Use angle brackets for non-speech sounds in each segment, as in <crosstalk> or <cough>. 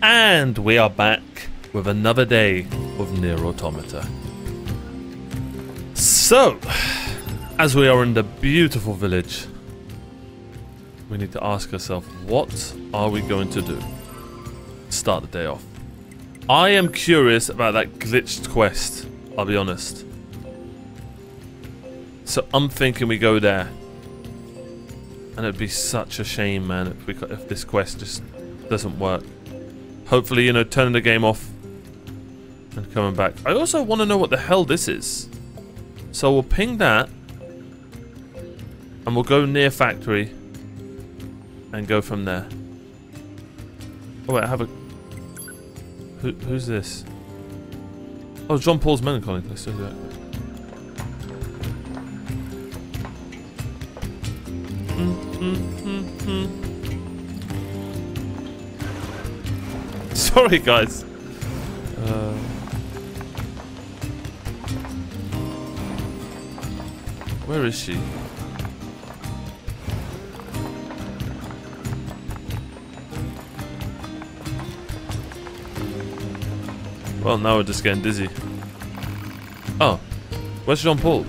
And we are back with another day of Nier Automata. So, as we are in the beautiful village, we need to ask ourselves, what are we going to do? Start the day off. I am curious about that glitched quest, I'll be honest. So I'm thinking we go there. And it'd be such a shame, man, if, we, if this quest just doesn't work. Hopefully, you know, turning the game off and coming back. I also want to know what the hell this is. So we'll ping that. And we'll go near factory. And go from there. Oh wait, I have a... Who, who's this? Oh, John Paul's Melancholy. Let's do that. <laughs> Sorry, guys. Uh, where is she? Well, now we're just getting dizzy. Oh, where's Jean Paul?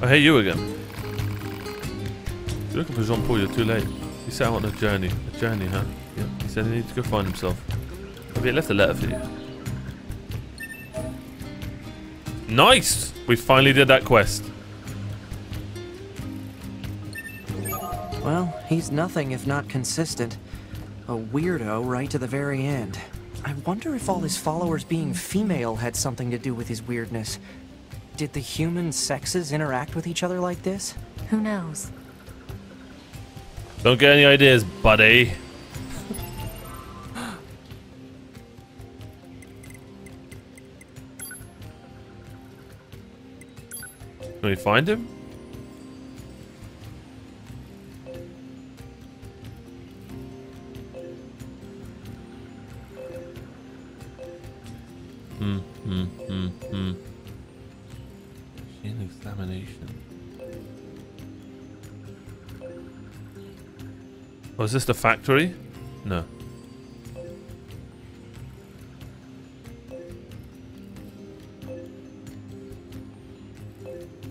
Oh, hey, you again. If you're looking for Jean Paul, you're too late. He set out on a journey. A journey, huh? Yeah. He said he needs to go find himself. Maybe he left a letter for you. Nice! We finally did that quest. Well, he's nothing if not consistent. A weirdo right to the very end. I wonder if all his followers being female had something to do with his weirdness. Did the human sexes interact with each other like this? Who knows? Don't get any ideas, buddy. Can we find him? Hmm, hmm, hmm, hmm. Examination. Oh, is this the factory? No.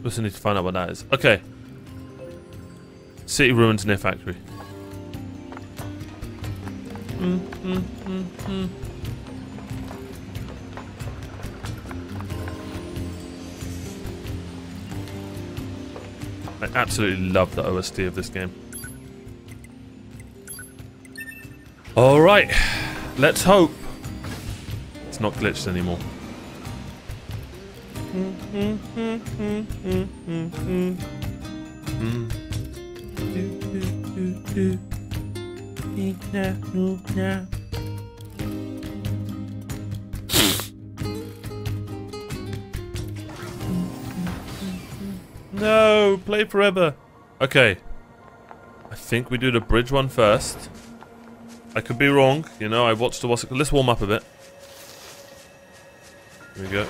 We also need to find out what that is. Okay. City ruins near factory. Mm, mm, mm. I absolutely love the OST of this game. Alright, let's hope it's not glitched anymore. No, play forever. Okay. I think we do the bridge one first. I could be wrong, you know, I watched the what's Let's warm up a bit. Here we go.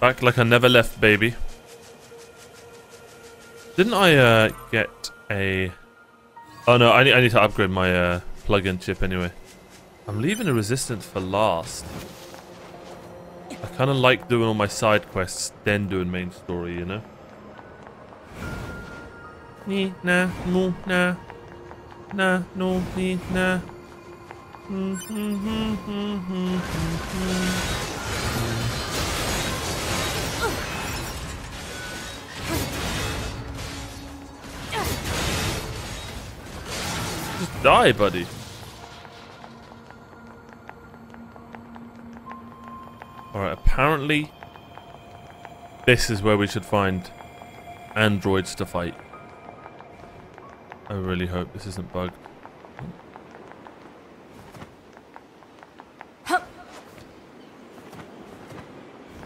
Back like I never left, baby. Didn't I uh, get a... Oh no, I need, I need to upgrade my uh, plug-in chip anyway. I'm leaving the resistance for last. I kind of like doing all my side quests, then doing main story, you know? Ni, na, no, na. Na, no, ni, na. Just die, buddy. Alright, apparently this is where we should find androids to fight. I really hope this isn't bugged.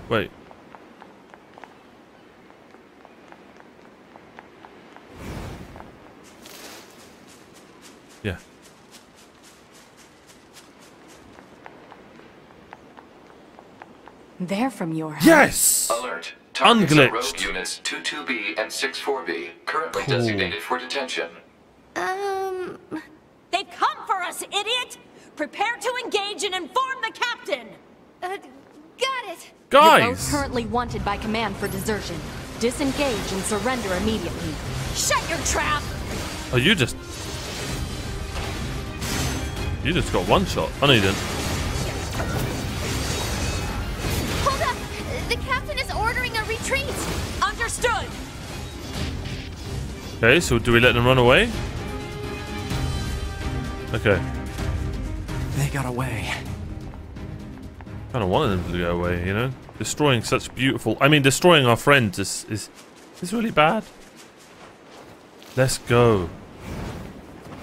Wait. They're from your house. Yes! Alert. Targets Unglitched. rogue units 22B and 64B, currently Cool. designated for detention. Um, They've come for us, idiot! Prepare to engage and inform the captain! uh, got it. Guys! You're both currently wanted by command for desertion. Disengage and surrender immediately. Shut your trap! Oh, you just... You just got one shot. Oh, no, you didn't. Hold up. The captain is ordering a retreat. Understood! Okay, so do we let them run away? Okay. They got away. Kind of wanted them to go away, you know? Destroying such beautiful... I mean, destroying our friends is, is, is really bad. Let's go.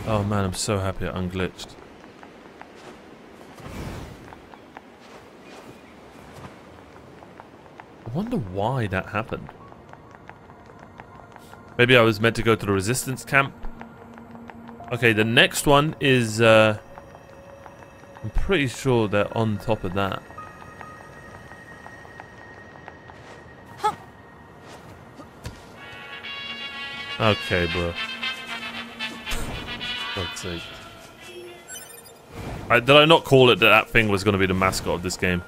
Oh man, I'm so happy I unglitched. Wonder why that happened. Maybe I was meant to go to the resistance camp. Okay, the next one is... Uh, I'm pretty sure they're on top of that. Okay, bro. God's sake. I, did I not call it that that thing was going to be the mascot of this game?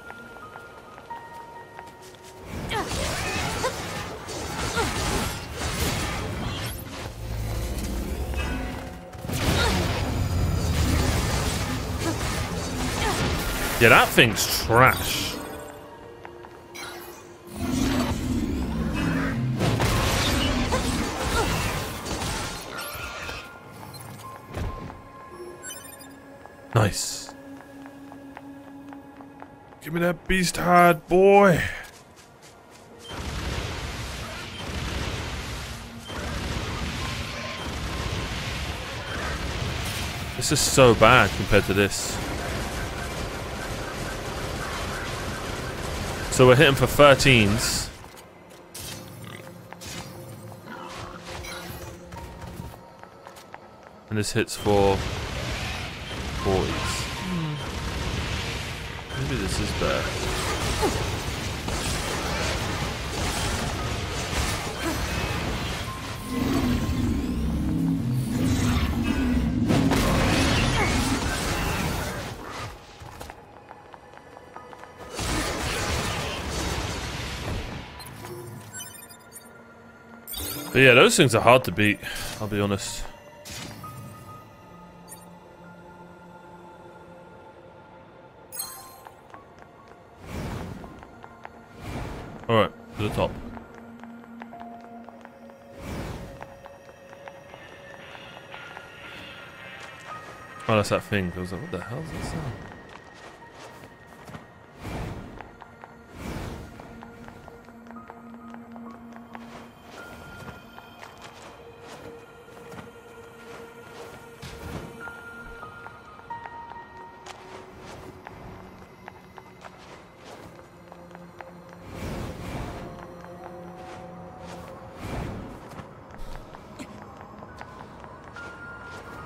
Yeah, that thing's trash. Nice. Give me that beast hide, boy. This is so bad compared to this. So we're hitting for 13s. And this hits for 40s. Hmm. Maybe this is better. But yeah, those things are hard to beat, I'll be honest. Alright, to the top. Oh, that's that thing. I was like, what the hell is that sound?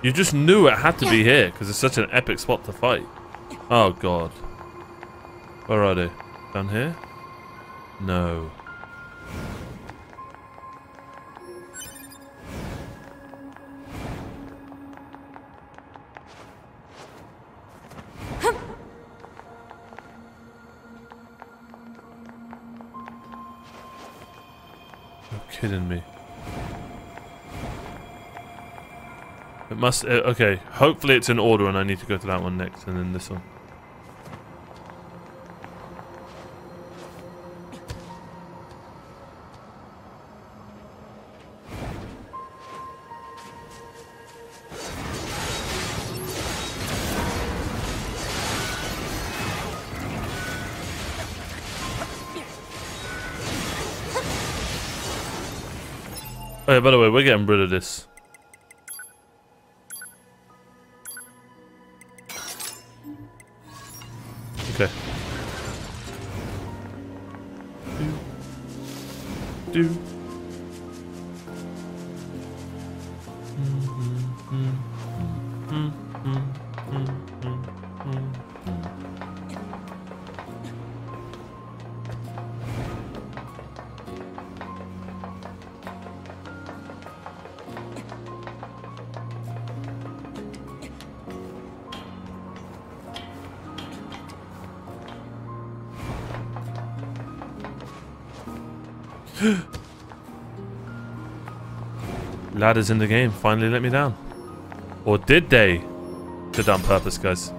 You just knew it had to be here because it's such an epic spot to fight. Oh god. Where are they? Down here? No. You're kidding me. Must. Uh, okay. Hopefully it's in order, and I need to go to that one next, and then this one. Oh yeah, by the way, we're getting rid of this. Do. <gasps> Ladders in the game finally let me down. Or did they? Did that on purpose, guys.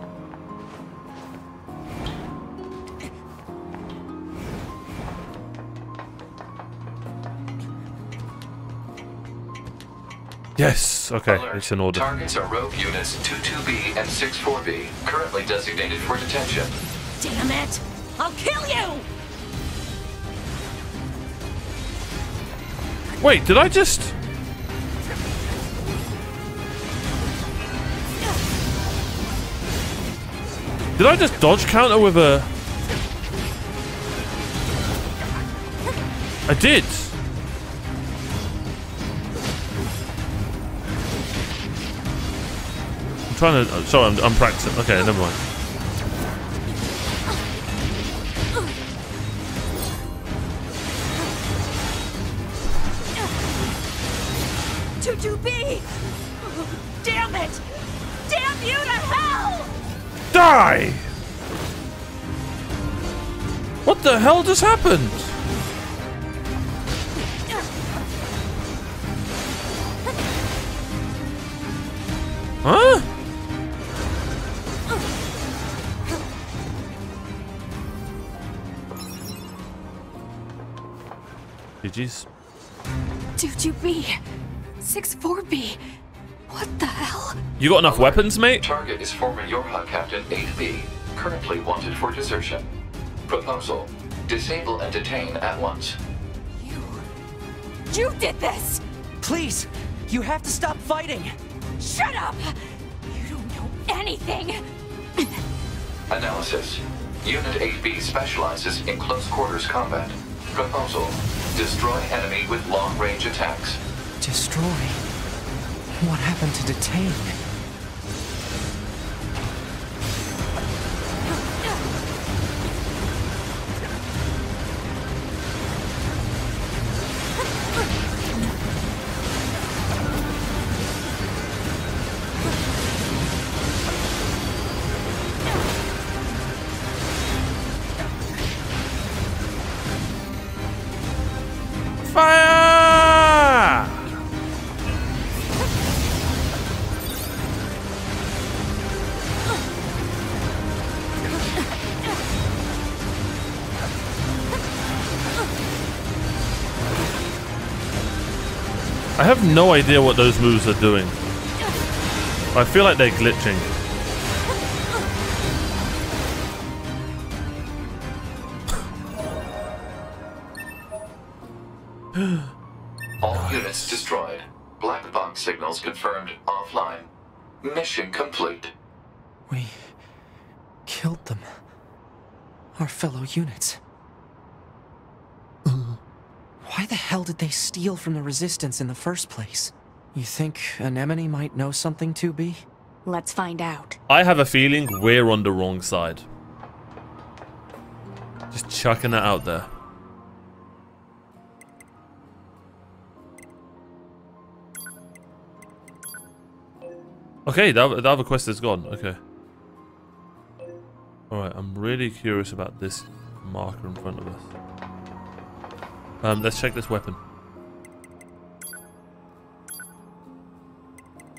Yes. Okay, Alert. it's an order. Targets are rogue units 22B and 64B, currently designated for detention. Damn it! I'll kill you! Wait, did I just? Did I just dodge counter with a? I did. I'm trying to. oh, Sorry, I'm, I'm practicing. Okay, never mind. Damn it! Damn you to hell! Die! What the hell just happened? Huh? GG's. Two two B, six four B. What the hell? You got enough weapons, mate? Target is former Yorha Captain 8B, currently wanted for desertion. Proposal. Disable and detain at once. You. You did this! Please, you have to stop fighting. Shut up! You don't know anything! Analysis. Unit 8B specializes in close quarters combat. Proposal. Destroy enemy with long-range attacks. Destroy. What happened to detain? No idea what those moves are doing. I feel like they're glitching. From the Resistance in the first place? You think Anemone might know something, to be? Let's find out. I have a feeling we're on the wrong side. Just chucking that out there. Okay, the other, other quest is gone. Okay. Alright, I'm really curious about this marker in front of us. Um, let's check this weapon.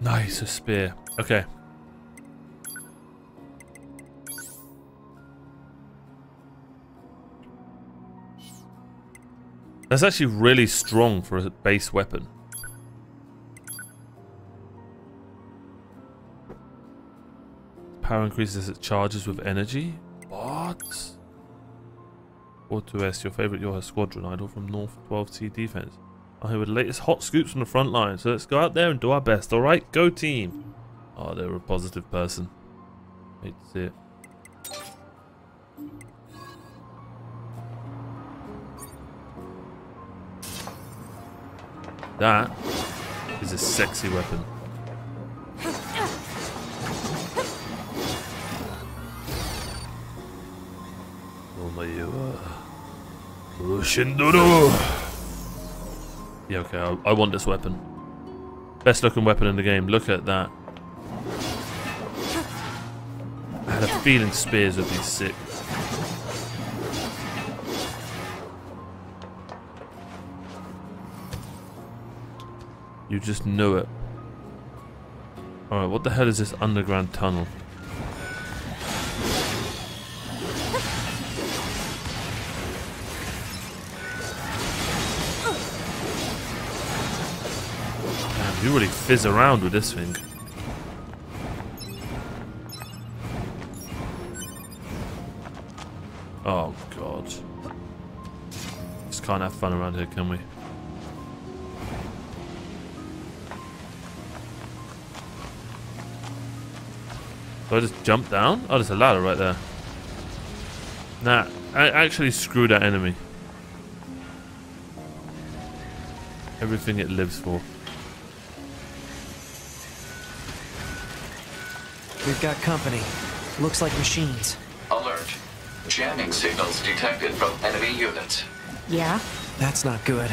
Nice, a spear. Okay. That's actually really strong for a base weapon. Power increases as it charges with energy? What? Auto S, your favorite Yorha squadron idol from North 12T Defense. Oh, here with the latest hot scoops from the front line, so let's go out there and do our best, alright? Go team! Oh, they're a positive person. Hate to see it. That is a sexy weapon. Oh my! Oh, Shinduru! Yeah, okay, I I want this weapon. Best looking weapon in the game. Look at that. I had a feeling spears would be sick. You just knew it. Alright, what the hell is this underground tunnel? Fizz around with this thing. Oh god. Just can't have fun around here, can we? Do I just jump down? Oh, there's a ladder right there. Nah, I actually screwed that enemy. Everything it lives for. We've got company. Looks like machines. Alert. Jamming signals detected from enemy units. Yeah? That's not good.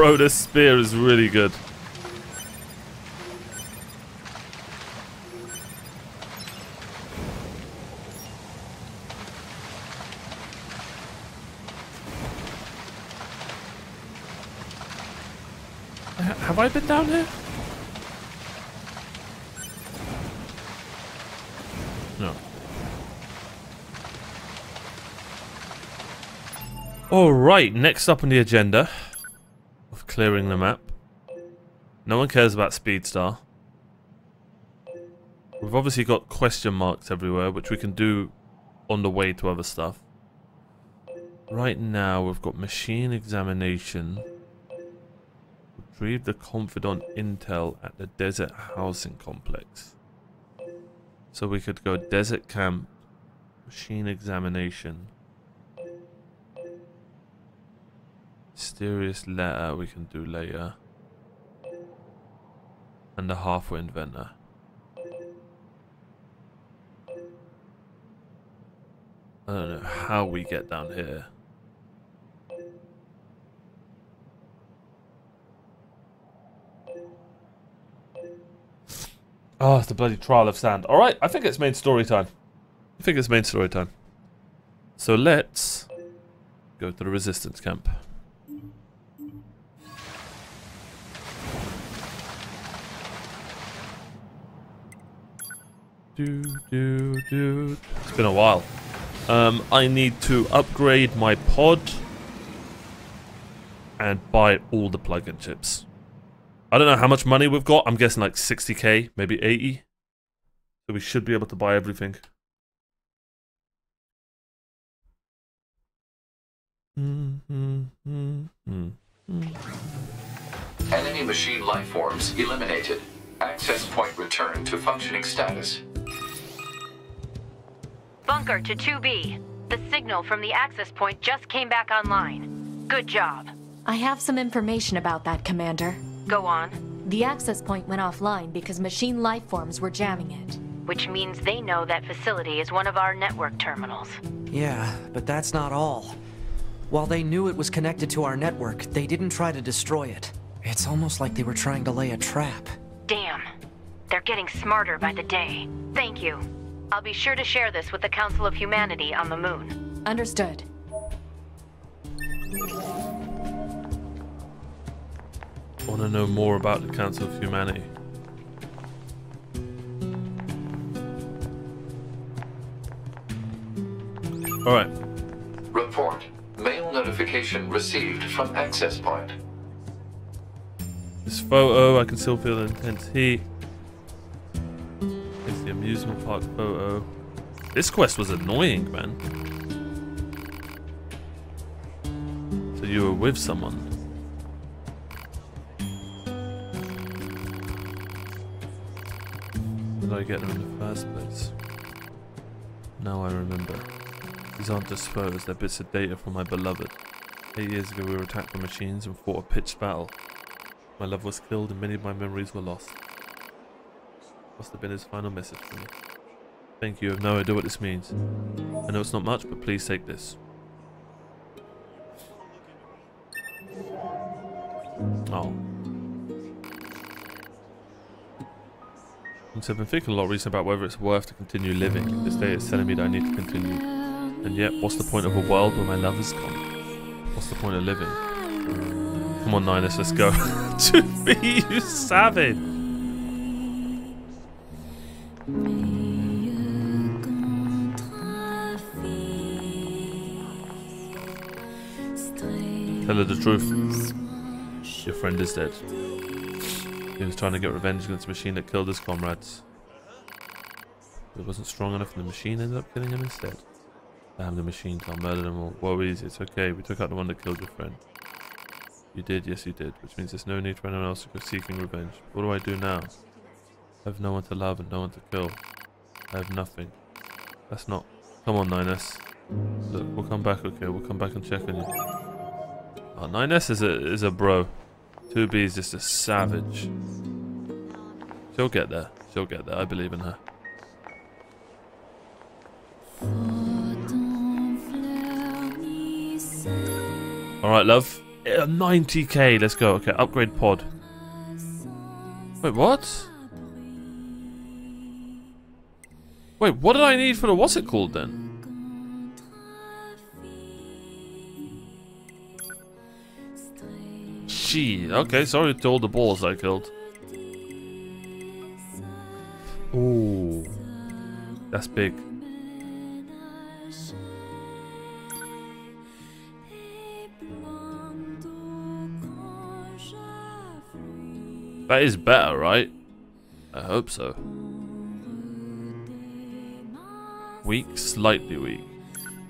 Bro, this spear is really good. Have I been down here? No. Alright, next up on the agenda clearing the map. No one cares about Speedstar. We've obviously got question marks everywhere, which we can do on the way to other stuff. Right now, we've got machine examination. Retrieve the confidant intel at the desert housing complex. So we could go desert camp, machine examination. Mysterious letter we can do later. And the halfway inventor. I don't know how we get down here. Oh, it's the bloody trial of sand. Alright, I think it's main story time. I think it's main story time. So let's go to the resistance camp. Do, do, do. It's been a while. Um, I need to upgrade my pod and buy all the plug-in chips. I don't know how much money we've got. I'm guessing like 60k, maybe 80. So we should be able to buy everything. Mm, mm, mm, mm, mm. Enemy machine life forms eliminated. Access point returned to functioning status. Bunker to 2B. The signal from the access point just came back online. Good job. I have some information about that, Commander. Go on. The access point went offline because machine life forms were jamming it. Which means they know that facility is one of our network terminals. Yeah, but that's not all. While they knew it was connected to our network, they didn't try to destroy it. It's almost like they were trying to lay a trap. Damn. They're getting smarter by the day. Thank you. I'll be sure to share this with the Council of Humanity on the moon. Understood. Want to know more about the Council of Humanity? Alright, Report. Mail notification received from access point. this photo, I can still feel the intense heat. The amusement park photo. This quest was annoying, man. So you were with someone. Did I get them in the first place? Now I remember. These aren't just photos, they're bits of data from my beloved. Eight years ago we were attacked by machines and fought a pitched battle. My love was killed and many of my memories were lost. Must have been his final message for me. Thank you, I have no idea what this means. I know it's not much, but please take this. Oh. And so I've been thinking a lot recently about whether it's worth to continue living. This day is telling me that I need to continue. And yet, what's the point of a world where my love is gone? What's the point of living? Come on, Ninus, let's go. <laughs> to be you savage! Tell her the truth. Your friend is dead. He was trying to get revenge against the machine that killed his comrades. It wasn't strong enough and the machine ended up killing him instead. Damn the machine can't murder them all. Easy, it's okay. We took out the one that killed your friend. You did, yes you did. Which means there's no need for anyone else to go seeking revenge. What do I do now? I have no one to love and no one to kill. I have nothing. That's not... Come on, Ninus. Look, we'll come back, okay? We'll come back and check on you. Oh, Ninus is a, is a bro. 2B is just a savage. She'll get there. She'll get there. I believe in her. Alright, love. Uh, 90k. Let's go. Okay, upgrade pod. Wait, what? Wait, what did I need for the what's it called then? Gee, okay, sorry to all the balls I killed. Ooh. That's big. That is better, right? I hope so. Weak, slightly weak.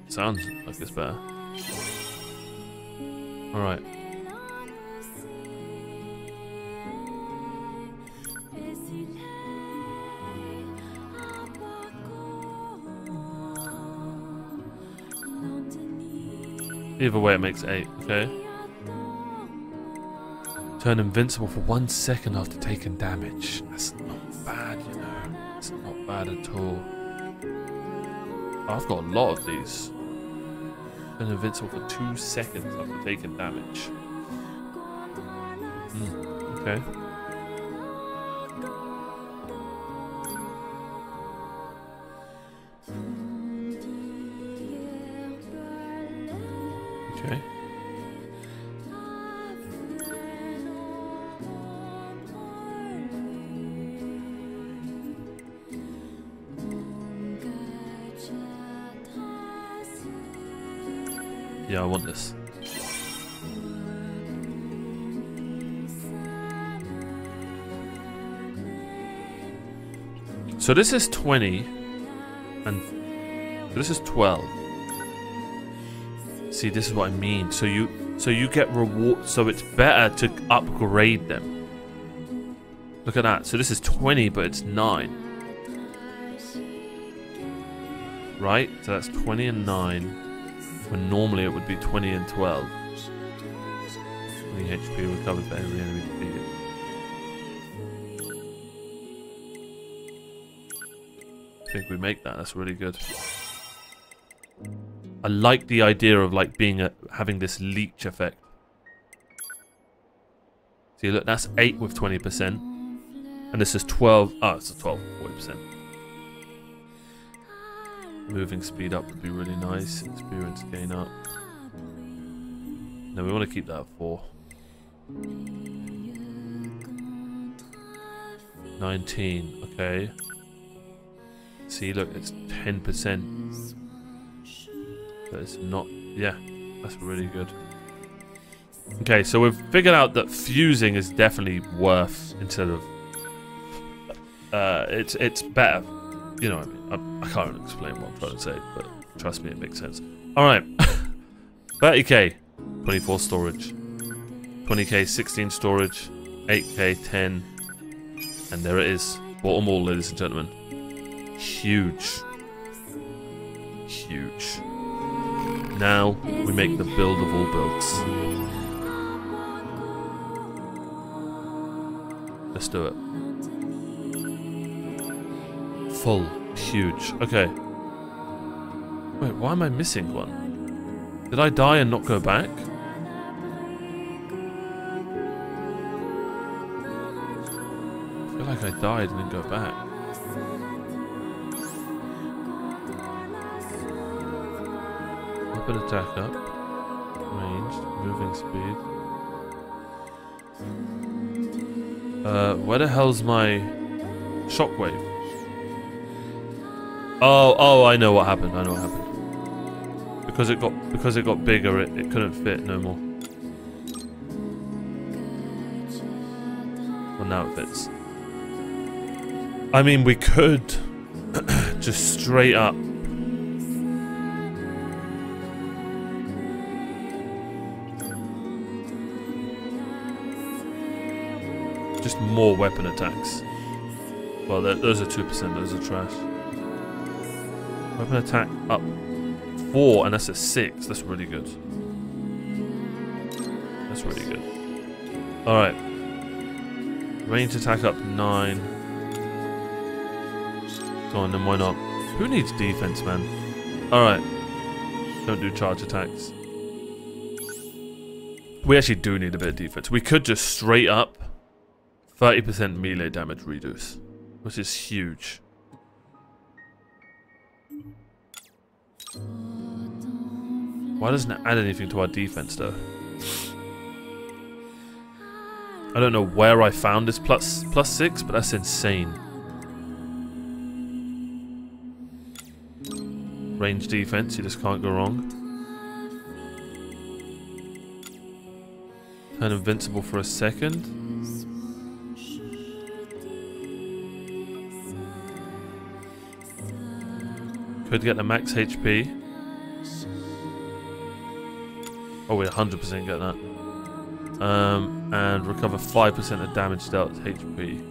Sounds like it's better. Alright. Either way, it makes 8, okay? Turn invincible for one second after taking damage. That's not bad, you know. It's not bad at all. I've got a lot of these. Turn invincible for two seconds after taking damage. Hmm, okay. Okay. Want this. So this is 20 and this is 12. See, this is what I mean. So you so you get reward so it's better to upgrade them. Look at that. So this is 20 but it's 9. Right? So that's 20 and 9 when normally it would be 20 and 12. 20 HP recovered for every enemy defeated. I think we make that. That's really good. I like the idea of like being a having this leech effect. See, look, that's 8 with 20%. And this is 12. Oh, it's a 12, 40%. Moving speed up would be really nice. Experience gain up. No, we want to keep that at 4. 19, okay. See, look, it's 10%. But it's not... Yeah, that's really good. Okay, so we've figured out that fusing is definitely worth instead of... Uh, it's it's better. You know what I mean? I, I can't explain what I'm trying to say, but trust me, it makes sense. Alright. 30k, <laughs> 24 storage. 20k, 16 storage. 8k, 10. And there it is. Bought them all, ladies and gentlemen. Huge. Huge. Now we make the build of all builds. Let's do it. Full. Huge. Okay. Wait, why am I missing one? Did I die and not go back? I feel like I died and didn't go back. Weapon attack up. Ranged. Moving speed. Uh, where the hell's my shockwave? Oh, oh, I know what happened. I know what happened. Because it got because it got bigger, it, it couldn't fit no more. Well, now it fits. I mean, we could <clears throat> just straight up Just more weapon attacks. Well, those are 2%, those are trash. Weapon attack up 4, and that's at 6. That's really good. That's really good. Alright. Range attack up 9. Go on, then why not? Who needs defense, man? Alright. Don't do charge attacks. We actually do need a bit of defense. We could just straight up 30% melee damage reduce, which is huge. Why doesn't it add anything to our defense though? I don't know where I found this plus plus six, but that's insane. Range defense, you just can't go wrong. Turn invincible for a second. Could get the max HP. Oh, we 100% get that. Um, and recover 5% of damage dealt HP.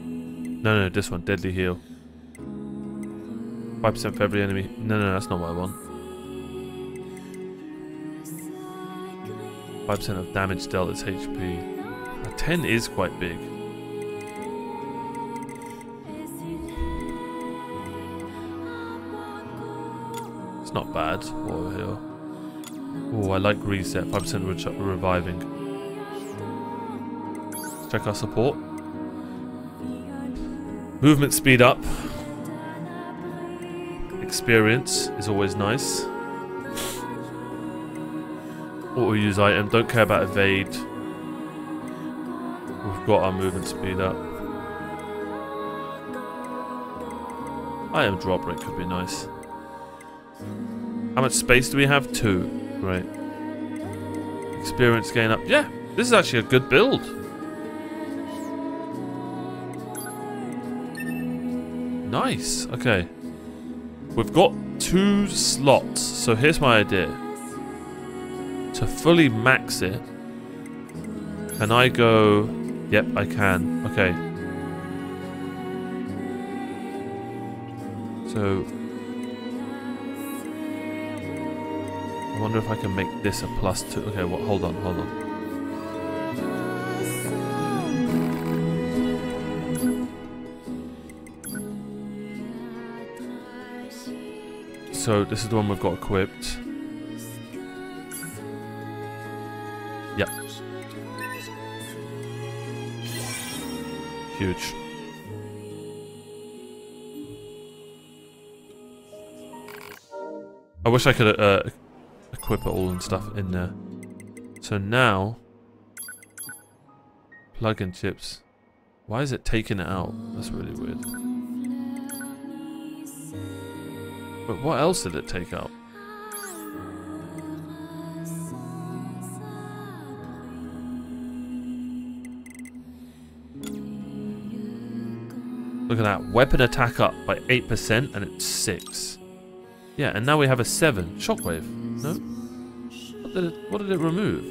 No, no, this one, deadly heal. 5% for every enemy. No, no, that's not what I want. 5% of damage dealt is HP. A 10 is quite big. It's not bad. I like reset. 5% re reviving. Check our support. Movement speed up. Experience is always nice. Auto use item. Don't care about evade. We've got our movement speed up. Item drop rate could be nice. How much space do we have? Two. Right. Experience gain up. Yeah, this is actually a good build. Nice. Okay. We've got two slots. So here's my idea. To fully max it, can I go... Yep, I can. Okay. So... I wonder if I can make this a plus two. Okay, well, hold on, hold on. So this is the one we've got equipped. Yep. Huge. I wish I could uh, equip it all and stuff in there. So now, plug-in chips. Why is it taking it out? That's really weird. But what else did it take out? Look at that. Weapon attack up by 8% and it's 6. Yeah, and now we have a 7. Shockwave. No? What did it, what did it remove?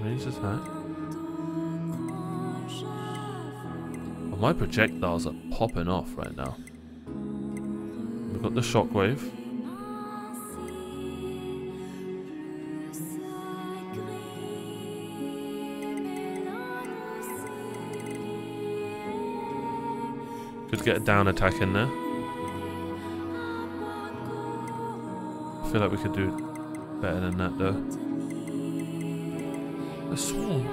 Range attack. Well, my projectiles are popping off right now. We've got the shockwave. Get a down attack in there. I feel like we could do better than that though. A swarm.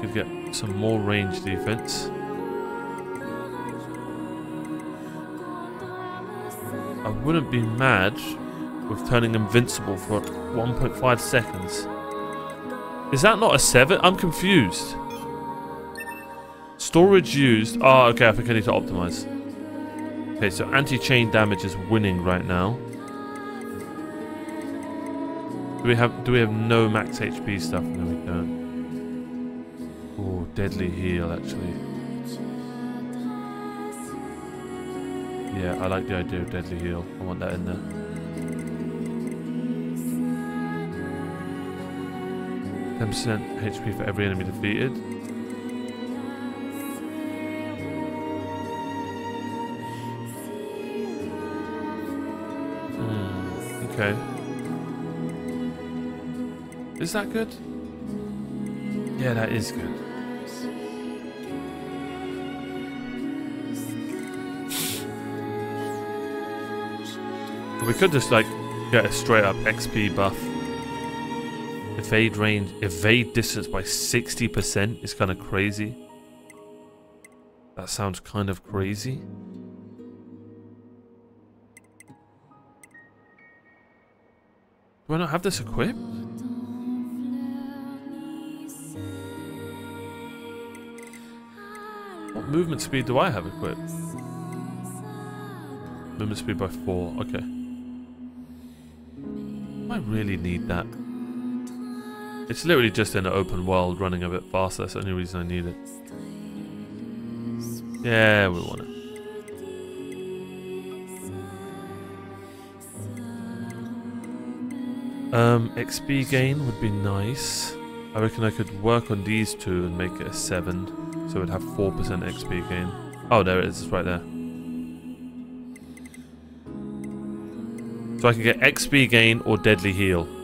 Could get some more range defense. I wouldn't be mad with turning invincible for 1.5 seconds. Is that not a 7? I'm confused. Storage used. Oh, okay, I think I need to optimize. Okay, so anti-chain damage is winning right now. Do we have do we have no max HP stuff? No, we don't. Oh, deadly heal actually. Yeah, I like the idea of deadly heal. I want that in there. Ten percent HP for every enemy defeated. Hmm, okay. Is that good? Yeah, that is good. We could just like get a straight up XP buff. Evade range, evade distance by 60% is kind of crazy. That sounds kind of crazy. Do I not have this equipped? What movement speed do I have equipped? Movement speed by 4, okay. I really need that. It's literally just in an open world running a bit faster, that's the only reason I need it. Yeah, we want it. Um, XP gain would be nice. I reckon I could work on these two and make it a 7. So it'd have 4% XP gain. Oh, there it is. It's right there. So I can get XP gain or deadly heal.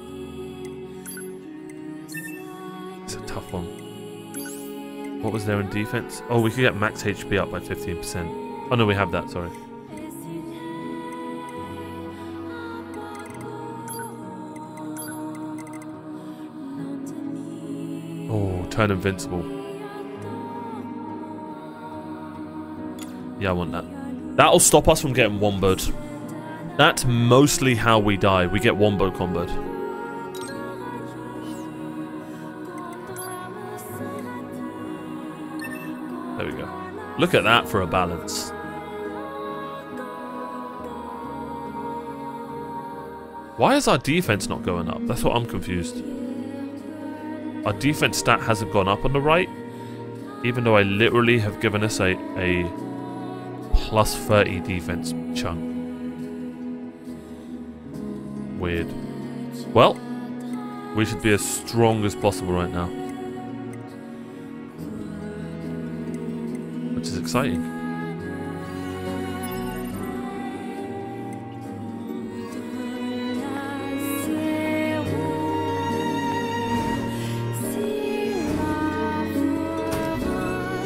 What was there in defense? Oh, we could get max HP up by 15%. Oh no, we have that, sorry. Oh, turn invincible. Yeah, I want that. That'll stop us from getting womboed. That's mostly how we die. We get wombo comboed. Look at that for a balance. Why is our defense not going up? That's what I'm confused. Our defense stat hasn't gone up on the right, even though I literally have given us a, a plus 30 defense chunk. Weird. Well, we should be as strong as possible right now. Exciting.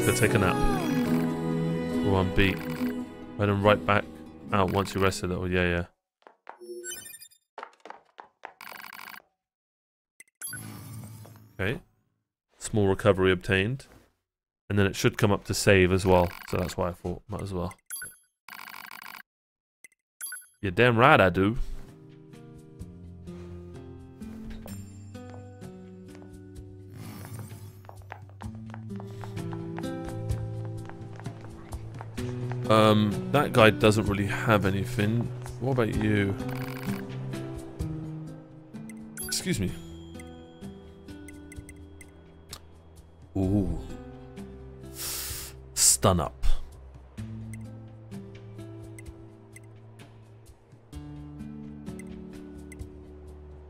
Go take a nap. Go on beat. Let him right back out once you rested. Oh yeah, yeah. Okay. Small recovery obtained. And then it should come up to save as well. So that's why I thought might as well. You're damn right I do. Um, that guy doesn't really have anything. What about you? Excuse me. Ooh stun up.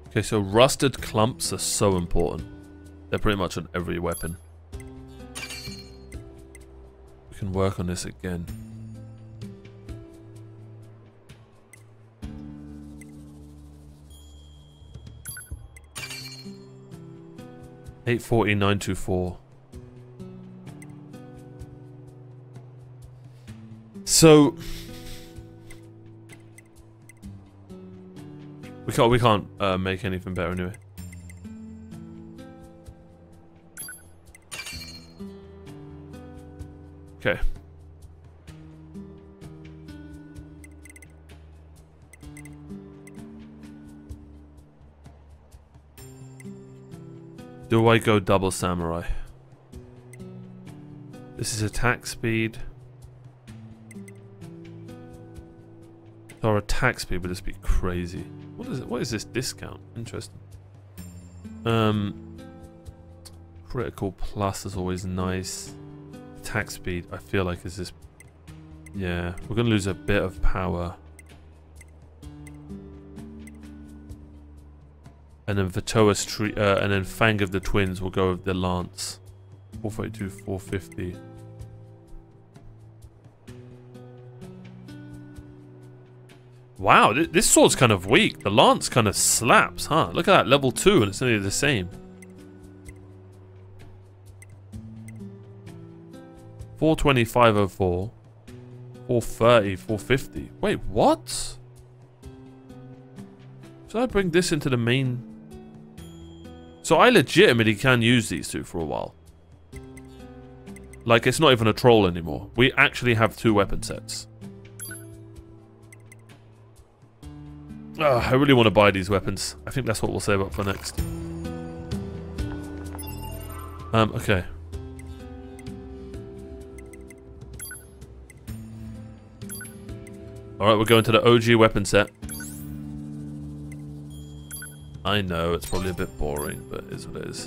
Okay, so rusted clumps are so important. They're pretty much on every weapon. We can work on this again. Eight forty nine two four. So we can't we can't uh, make anything better anyway. Okay. Do I go double samurai? This is attack speed. Speed would just be crazy. What is it? What is this discount? Interesting. Um, critical plus is always nice. Attack speed, I feel like is this. Yeah, we're gonna lose a bit of power. And then Virtuous Treaty, uh, and then Fang of the Twins will go with the Lance. 442, 450. Wow, th this sword's kind of weak. The lance kind of slaps, huh? Look at that, level 2, and it's nearly the same. 42504. 430, 450. Wait, what? Should I bring this into the main... So I legitimately can use these two for a while. Like, it's not even a troll anymore. We actually have two weapon sets. I really want to buy these weapons. I think that's what we'll save up for next. Um, okay. Alright, we're going to the OG weapon set. I know, it's probably a bit boring, but it is what it is.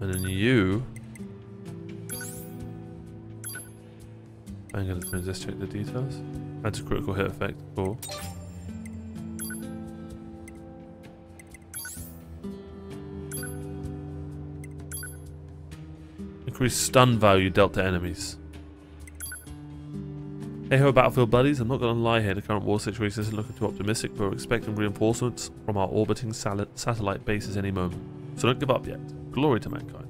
And then you I'm going to just check the details. Adds a critical hit effect. Cool. Increase stun value dealt to enemies. Hey ho Battlefield buddies, I'm not going to lie here, the current war situation isn't looking too optimistic, but we're expecting reinforcements from our orbiting satellite bases any moment. So don't give up yet. Glory to mankind.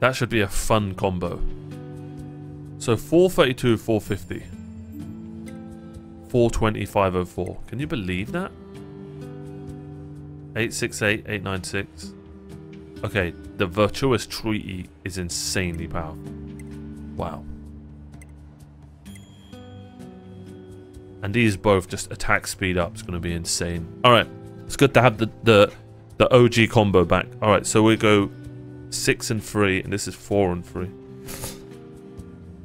That should be a fun combo. So 432, 450. 420, 504. Can you believe that? 868, 896. Okay, the Virtuous Treaty is insanely powerful. Wow. And these both just attack speed up. It's going to be insane. Alright, it's good to have the, the, the OG combo back. Alright, so we go six and three, and this is four and three.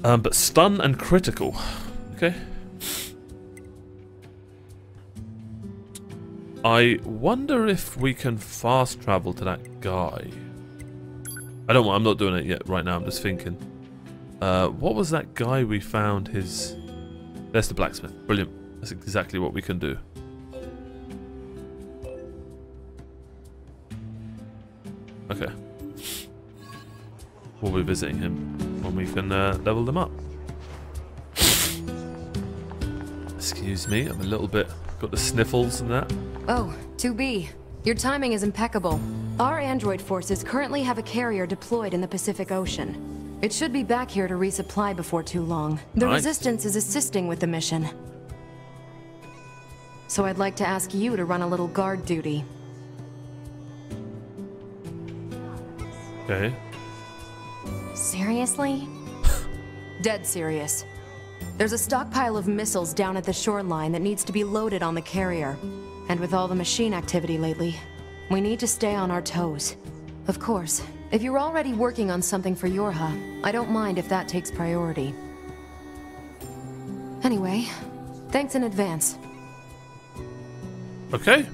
Um, but stun and critical. Okay. I wonder if we can fast travel to that guy. I don't want. I'm not doing it yet. Right now, I'm just thinking. Uh, what was that guy we found? His. There's the blacksmith. Brilliant. That's exactly what we can do. We'll be visiting him when we can uh, level them up. Excuse me, I'm a little bit... Got the sniffles and that. Oh, 2B. Your timing is impeccable. Our android forces currently have a carrier deployed in the Pacific Ocean. It should be back here to resupply before too long. The. Resistance is assisting with the mission. So I'd like to ask you to run a little guard duty. Okay. Seriously? <laughs> Dead serious. There's a stockpile of missiles down at the shoreline that needs to be loaded on the carrier. And with all the machine activity lately, we need to stay on our toes. Of course, if you're already working on something for Yorha, I don't mind if that takes priority. Anyway, thanks in advance. Okay.